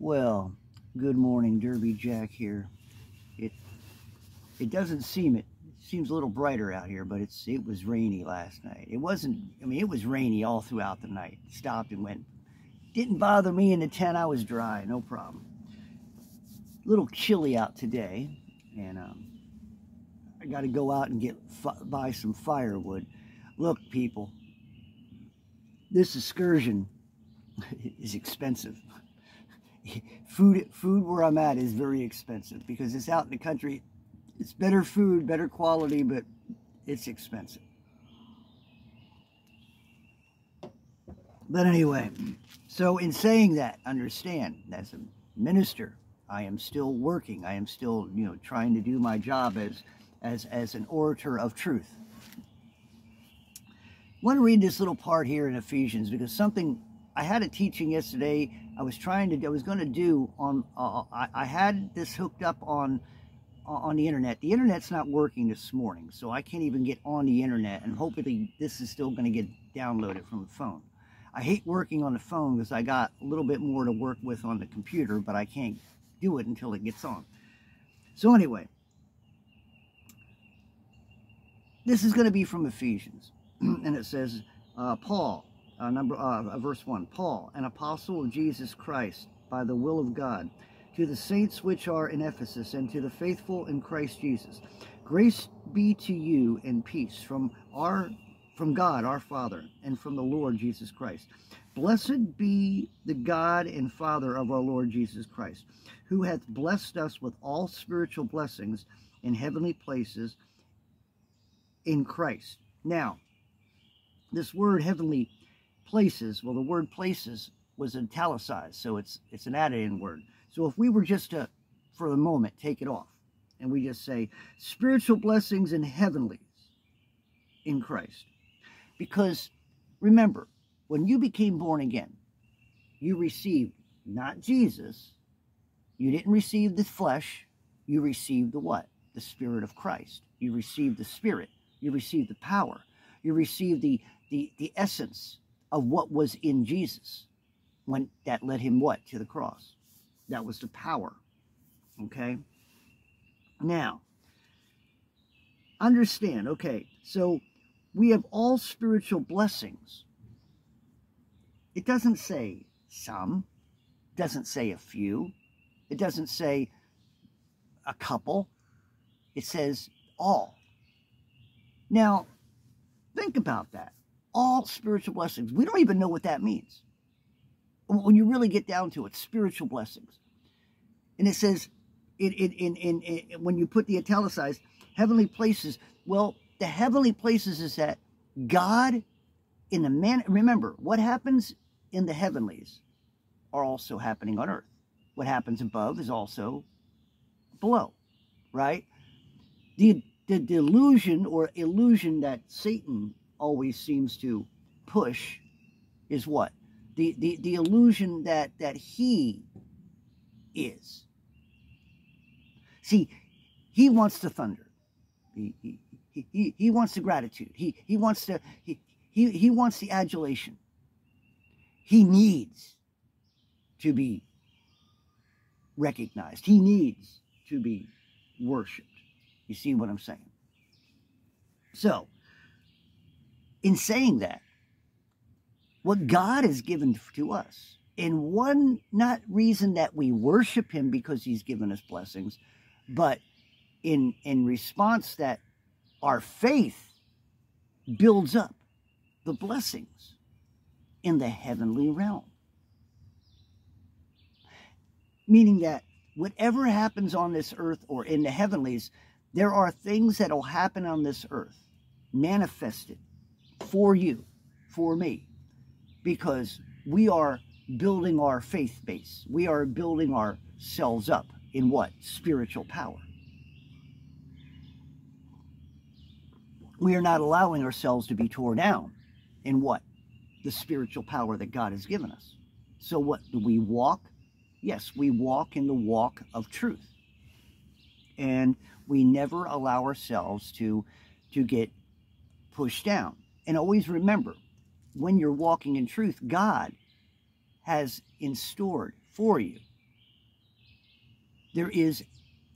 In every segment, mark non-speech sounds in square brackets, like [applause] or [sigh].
Well, good morning, Derby Jack here. It it doesn't seem it, it seems a little brighter out here, but it's it was rainy last night. It wasn't. I mean, it was rainy all throughout the night. Stopped and went. Didn't bother me in the tent. I was dry, no problem. A little chilly out today, and um, I got to go out and get buy some firewood. Look, people, this excursion [laughs] is expensive [laughs] food food where I'm at is very expensive because it's out in the country. It's better food, better quality, but it's expensive. But anyway, so in saying that, understand, as a minister, I am still working. I am still, you know, trying to do my job as as as an orator of truth. I want to read this little part here in Ephesians because something I had a teaching yesterday. I was trying to, I was going to do on, uh, I, I, had this hooked up on, on the internet. The internet's not working this morning, so I can't even get on the internet, and hopefully this is still going to get downloaded from the phone. I hate working on the phone because I got a little bit more to work with on the computer, but I can't do it until it gets on. So anyway, this is going to be from Ephesians, [clears throat] and it says, uh, Paul, uh, number uh, verse 1 Paul, an apostle of Jesus Christ, by the will of God, to the saints which are in Ephesus, and to the faithful in Christ Jesus. Grace be to you and peace from our from God our Father and from the Lord Jesus Christ. Blessed be the God and Father of our Lord Jesus Christ, who hath blessed us with all spiritual blessings in heavenly places in Christ. Now, this word heavenly places, well, the word places was italicized, so it's it's an added-in word. So if we were just to, for the moment, take it off, and we just say spiritual blessings and heavenlies in Christ, because remember, when you became born again, you received not Jesus, you didn't receive the flesh, you received the what? The Spirit of Christ. You received the Spirit. You received the power. You received the the the essence of what was in Jesus when that led him what? To the cross. That was the power. Okay? Now, understand, okay, so we have all spiritual blessings. It doesn't say some, doesn't say a few, it doesn't say a couple, it says all. Now, think about that all spiritual blessings. We don't even know what that means. When you really get down to it, spiritual blessings. And it says, in, in, in, in, when you put the italicized, heavenly places. Well, the heavenly places is that God in the man, remember, what happens in the heavenlies are also happening on earth. What happens above is also below, right? The, the delusion or illusion that Satan always seems to push is what? The, the, the illusion that, that he is. See, he wants the thunder. He, he, he, he wants the gratitude. He, he wants to, he, he, he wants the adulation. He needs to be recognized. He needs to be worshiped. You see what I'm saying? So, in saying that, what God has given to us, in one not reason that we worship Him because He's given us blessings, but in in response that our faith builds up the blessings in the heavenly realm. Meaning that whatever happens on this earth or in the heavenlies, there are things that will happen on this earth manifested for you, for me, because we are building our faith base. We are building ourselves up in what? Spiritual power. We are not allowing ourselves to be torn down in what? The spiritual power that God has given us. So what? Do we walk? Yes, we walk in the walk of truth. And we never allow ourselves to, to get pushed down. And always remember, when you're walking in truth, God has in stored for you there is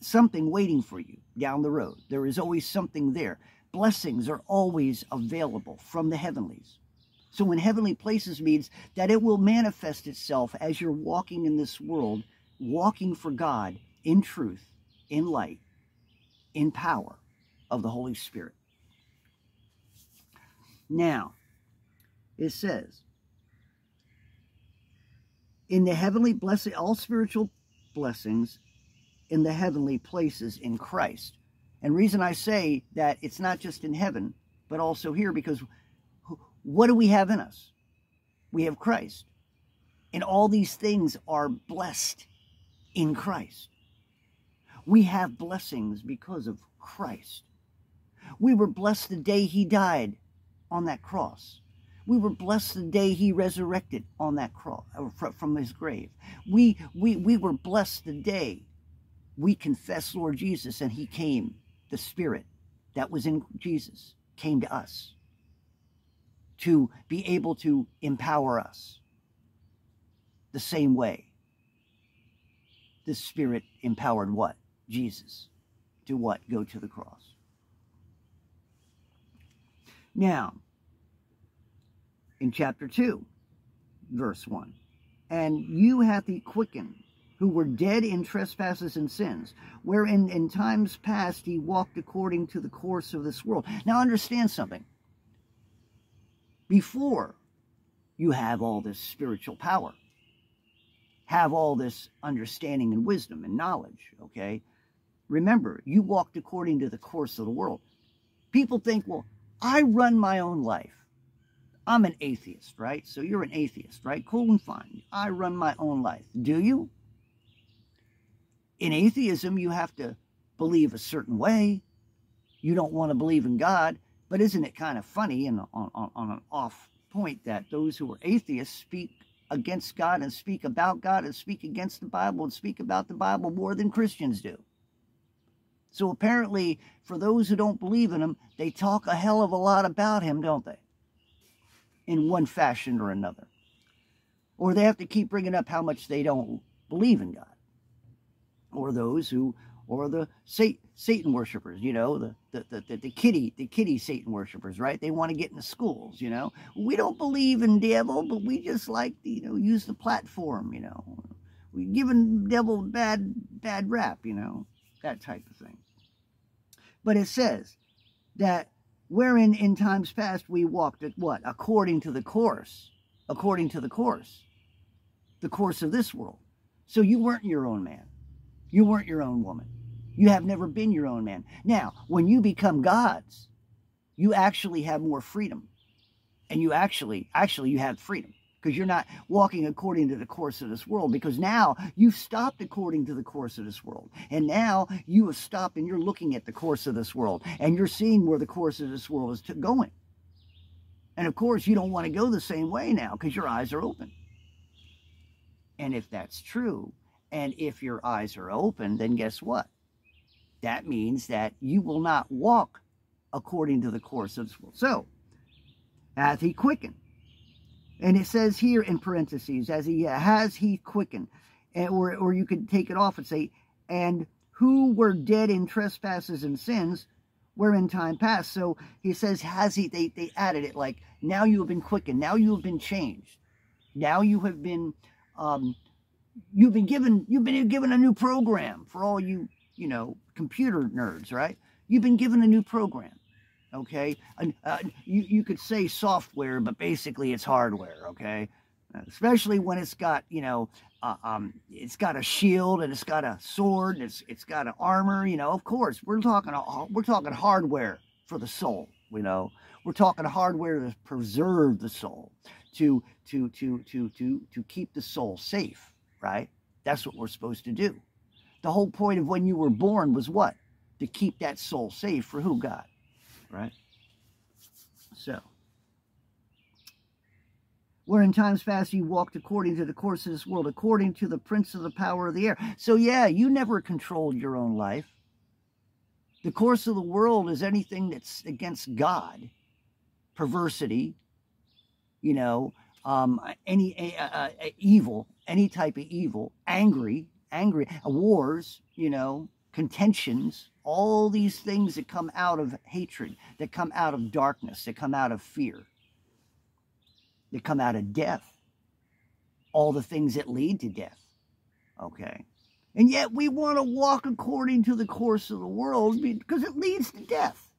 something waiting for you down the road. There is always something there. Blessings are always available from the heavenlies. So in heavenly places means that it will manifest itself as you're walking in this world, walking for God in truth, in light, in power of the Holy Spirit. Now, it says, in the heavenly blessing, all spiritual blessings in the heavenly places in Christ. And reason I say that it's not just in heaven, but also here, because what do we have in us? We have Christ. And all these things are blessed in Christ. We have blessings because of Christ. We were blessed the day he died on that cross. We were blessed the day he resurrected on that cross from his grave. We, we, we were blessed the day we confessed Lord Jesus and he came, the Spirit that was in Jesus came to us to be able to empower us the same way. The Spirit empowered what? Jesus. To what? Go to the cross. Now, in chapter 2, verse 1, and you hath he quickened who were dead in trespasses and sins, wherein in times past he walked according to the course of this world. Now understand something before you have all this spiritual power, have all this understanding and wisdom and knowledge, okay? Remember, you walked according to the course of the world. People think, well, I run my own life. I'm an atheist, right? So you're an atheist, right? Cool and fine. I run my own life. Do you? In atheism, you have to believe a certain way. You don't want to believe in God. But isn't it kind of funny and on, on, on an off point that those who are atheists speak against God and speak about God and speak against the Bible and speak about the Bible more than Christians do? So apparently, for those who don't believe in him, they talk a hell of a lot about him, don't they? In one fashion or another. Or they have to keep bringing up how much they don't believe in God. Or those who or the Satan worshippers, you know, the, the, the, the kitty, the kitty Satan worshippers, right? They want to get into schools, you know. We don't believe in devil, but we just like, to, you know, use the platform, you know. We're giving devil bad, bad rap, you know, that type of thing. But it says that wherein in times past we walked at what? According to the course, according to the course, the course of this world. So you weren't your own man. You weren't your own woman. You have never been your own man. Now, when you become God's, you actually have more freedom. And you actually, actually, you have freedom because you're not walking according to the course of this world because now you've stopped according to the course of this world. And now you have stopped and you're looking at the course of this world and you're seeing where the course of this world is going. And of course, you don't want to go the same way now because your eyes are open. And if that's true, and if your eyes are open, then guess what? that means that you will not walk according to the course of this world. So, hath he quickened. And it says here in parentheses, as he has he quickened. And, or, or you could take it off and say, and who were dead in trespasses and sins were in time past. So he says, has he, they, they added it like, now you have been quickened. Now you have been changed. Now you have been, um, you've been given, you've been given a new program for all you you know, computer nerds, right? You've been given a new program, okay? uh, you, you could say software, but basically it's hardware, okay? Especially when it's got, you know, uh, um, it's got a shield and it's got a sword and it's it's got an armor. You know, of course, we're talking we're talking hardware for the soul. You know, we're talking hardware to preserve the soul, to to to to to to keep the soul safe. Right? That's what we're supposed to do. The whole point of when you were born was what? To keep that soul safe for who? God. Right? So. Where in times past you walked according to the course of this world, according to the prince of the power of the air. So, yeah, you never controlled your own life. The course of the world is anything that's against God, perversity, you know, um, any uh, uh, evil, any type of evil, angry, angry, wars, you know, contentions, all these things that come out of hatred, that come out of darkness, that come out of fear, that come out of death, all the things that lead to death. Okay. And yet we want to walk according to the course of the world because it leads to death.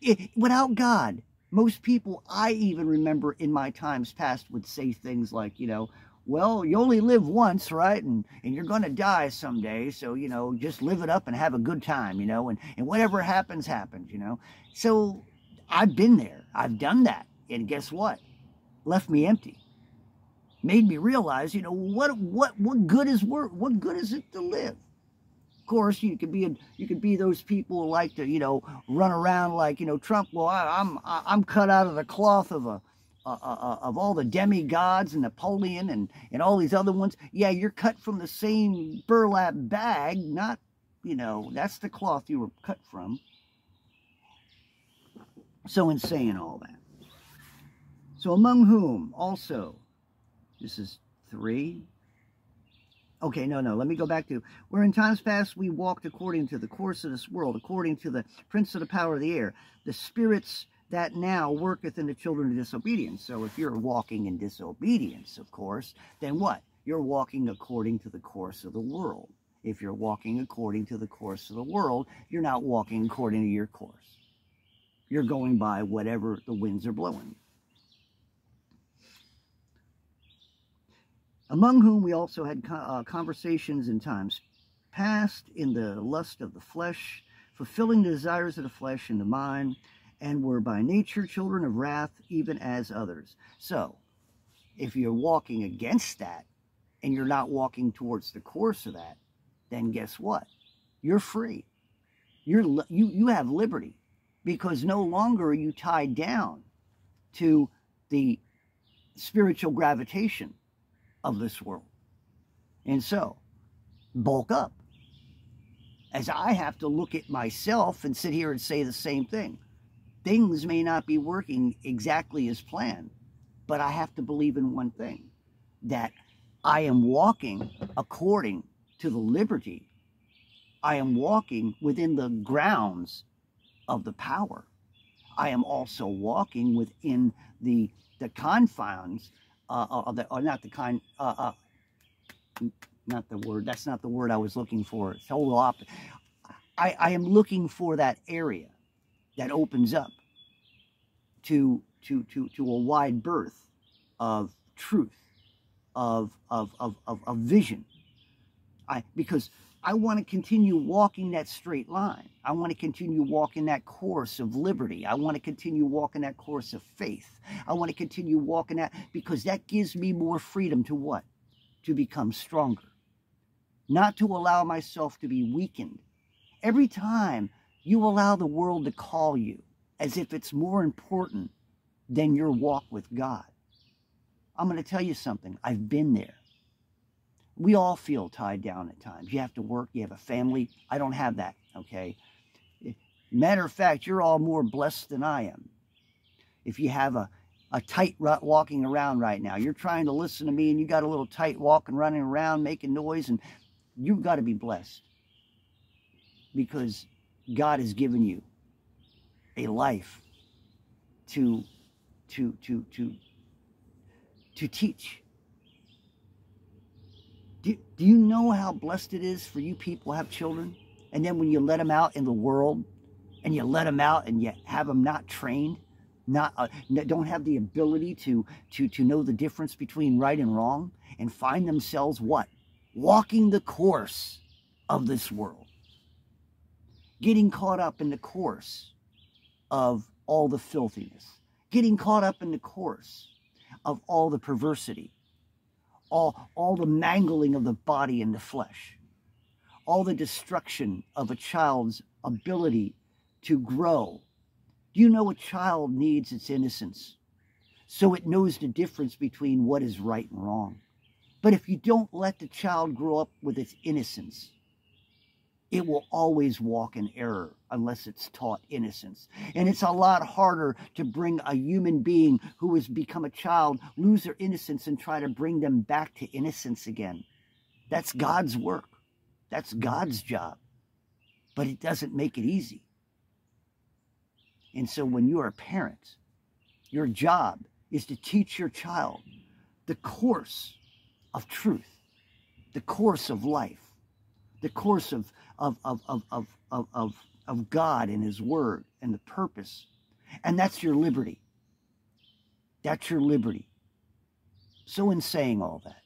It, without God, most people I even remember in my times past would say things like, you know, well, you only live once, right? And and you're going to die someday, so you know, just live it up and have a good time, you know, and and whatever happens happens, you know. So I've been there. I've done that. And guess what? Left me empty. Made me realize, you know, what what what good is work? What good is it to live? Of course, you could be a, you could be those people who like to, you know, run around like, you know, Trump. Well, I, I'm I'm cut out of the cloth of a uh, uh, uh, of all the demigods and Napoleon and, and all these other ones, yeah, you're cut from the same burlap bag, not, you know, that's the cloth you were cut from. So, in saying all that, so among whom also, this is three. Okay, no, no, let me go back to where in times past we walked according to the course of this world, according to the prince of the power of the air, the spirits that now worketh in the children of disobedience. So if you're walking in disobedience, of course, then what? You're walking according to the course of the world. If you're walking according to the course of the world, you're not walking according to your course. You're going by whatever the winds are blowing. Among whom we also had uh, conversations in times past in the lust of the flesh, fulfilling the desires of the flesh and the mind, and were by nature children of wrath, even as others. So, if you're walking against that and you're not walking towards the course of that, then guess what? You're free. You're you you have liberty because no longer are you tied down to the spiritual gravitation of this world. And so, bulk up. As I have to look at myself and sit here and say the same thing things may not be working exactly as planned, but I have to believe in one thing that I am walking according to the liberty. I am walking within the grounds of the power. I am also walking within the the confines uh, of the, or not the kind, uh, uh, not the word. That's not the word I was looking for. Whole opposite. I, I am looking for that area that opens up to to to to a wide berth of truth, of of of of, of vision. I because I want to continue walking that straight line. I want to continue walking that course of liberty. I want to continue walking that course of faith. I want to continue walking that because that gives me more freedom to what? To become stronger. Not to allow myself to be weakened. Every time you allow the world to call you as if it's more important than your walk with God. I'm going to tell you something. I've been there. We all feel tied down at times. You have to work, you have a family. I don't have that, okay? Matter of fact, you're all more blessed than I am. If you have a, a tight rut walking around right now, you're trying to listen to me and you got a little tight walking, running around, making noise, and you've got to be blessed because God has given you a life to to to to to teach. Do, do you know how blessed it is for you people have children? And then when you let them out in the world and you let them out and you have them not trained, not uh, don't have the ability to to to know the difference between right and wrong and find themselves what? Walking the course of this world. Getting caught up in the course of all the filthiness, getting caught up in the course of all the perversity, all, all the mangling of the body and the flesh, all the destruction of a child's ability to grow. Do you know a child needs its innocence? So it knows the difference between what is right and wrong. But if you don't let the child grow up with its innocence, it will always walk in error unless it's taught innocence. And it's a lot harder to bring a human being who has become a child lose their innocence and try to bring them back to innocence again. That's God's work. That's God's job. But it doesn't make it easy. And so when you're a parent, your job is to teach your child the course of truth, the course of life, the course of, of, of, of, of, of, of, of God and His Word and the purpose. And that's your liberty. That's your liberty. So, in saying all that,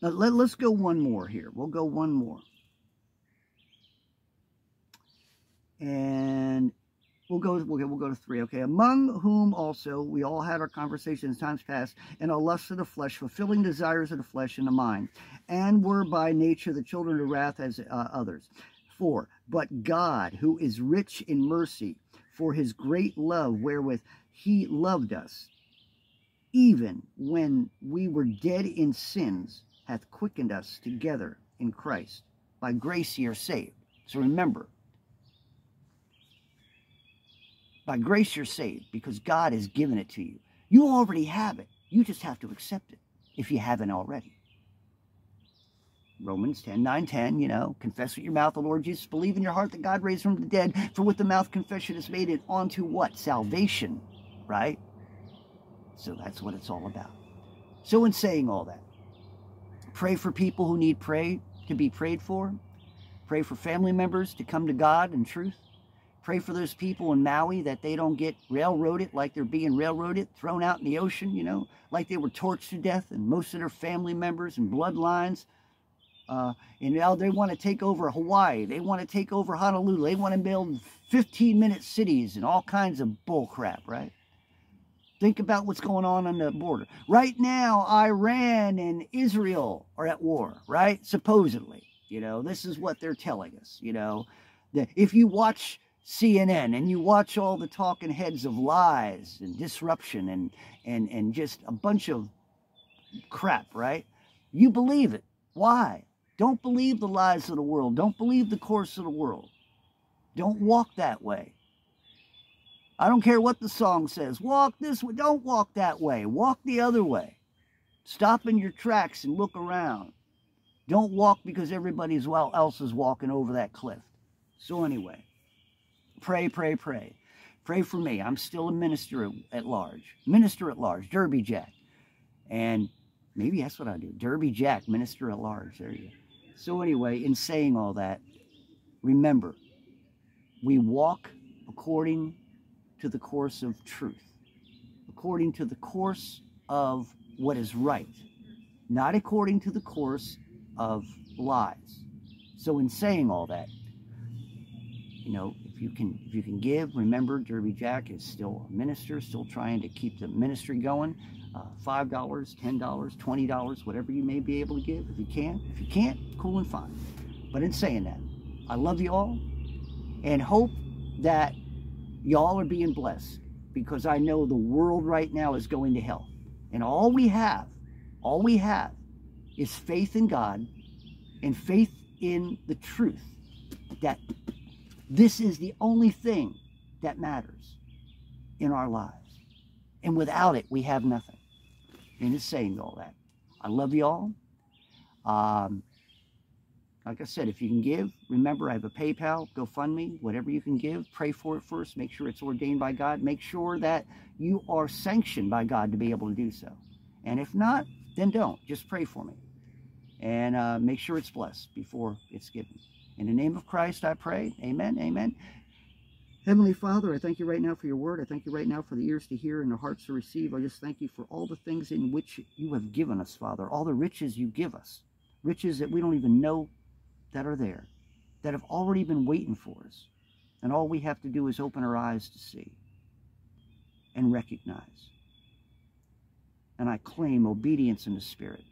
now let, let's go one more here. We'll go one more. And we'll go go, we'll go to three okay? Among whom also we all had our conversations times past in a lust of the flesh fulfilling desires of the flesh and the mind and were by nature the children of wrath as uh, others. Four but god who is rich in mercy for his great love wherewith he loved us even when we were dead in sins hath quickened us together in christ. By grace ye are saved. So remember by grace you're saved because God has given it to you. You already have it. You just have to accept it if you haven't already. Romans 10, 9, 10, you know, confess with your mouth the Lord Jesus, believe in your heart that God raised from the dead, for with the mouth confession is made it onto what? Salvation, right? So that's what it's all about. So in saying all that, pray for people who need pray to be prayed for. Pray for family members to come to God in truth. Pray for those people in Maui that they don't get railroaded like they're being railroaded, thrown out in the ocean, you know, like they were torched to death, and most of their family members and bloodlines. Uh, and now they want to take over Hawaii. They want to take over Honolulu. They want to build 15 minute cities and all kinds of bullcrap, right? Think about what's going on on the border. Right now, Iran and Israel are at war, right? Supposedly. You know, this is what they're telling us. You know, that if you watch CNN and you watch all the talking heads of lies and disruption and, and, and just a bunch of crap, right? You believe it. Why? Don't believe the lies of the world. Don't believe the course of the world. Don't walk that way. I don't care what the song says. Walk this way. Don't walk that way. Walk the other way. Stop in your tracks and look around. Don't walk because everybody else is walking over that cliff. So anyway, Pray, pray, pray. Pray for me. I'm still a minister at large. Minister at large, Derby Jack. And maybe that's what I do. Derby Jack, minister at large. There you go. So anyway, in saying all that, remember, we walk according to the course of truth, according to the course of what is right, not according to the course of lies. So in saying all that, you know, if you can if you can give, remember Derby Jack is still a minister, still trying to keep the ministry going. Uh, $5, $10, $20, whatever you may be able to give if you can. If you can't, cool and fine. But in saying that, I love you all and hope that y'all are being blessed because I know the world right now is going to hell. And all we have, all we have is faith in God and faith in the truth that this is the only thing that matters in our lives. And without it, we have nothing. And it's saying all that. I love you all. Um, like I said, if you can give, remember I have a PayPal, GoFundMe, whatever you can give, pray for it first. Make sure it's ordained by God. Make sure that you are sanctioned by God to be able to do so. And if not, then don't. Just pray for me. And uh, make sure it's blessed before it's given. In the name of Christ, I pray. Amen. Amen. Heavenly Father, I thank you right now for your word. I thank you right now for the ears to hear and the hearts to receive. I just thank you for all the things in which you have given us, Father, all the riches you give us, riches that we don't even know that are there, that have already been waiting for us. And all we have to do is open our eyes to see and recognize. And I claim obedience in the Spirit.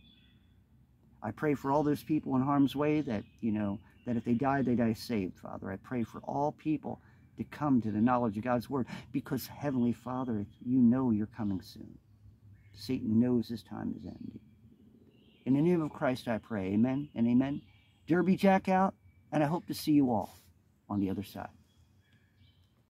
I pray for all those people in harm's way that, you know, that if they die, they die saved, Father. I pray for all people to come to the knowledge of God's word because, Heavenly Father, you know you're coming soon. Satan knows his time is ending. In the name of Christ, I pray. Amen and amen. Derby Jack out, and I hope to see you all on the other side.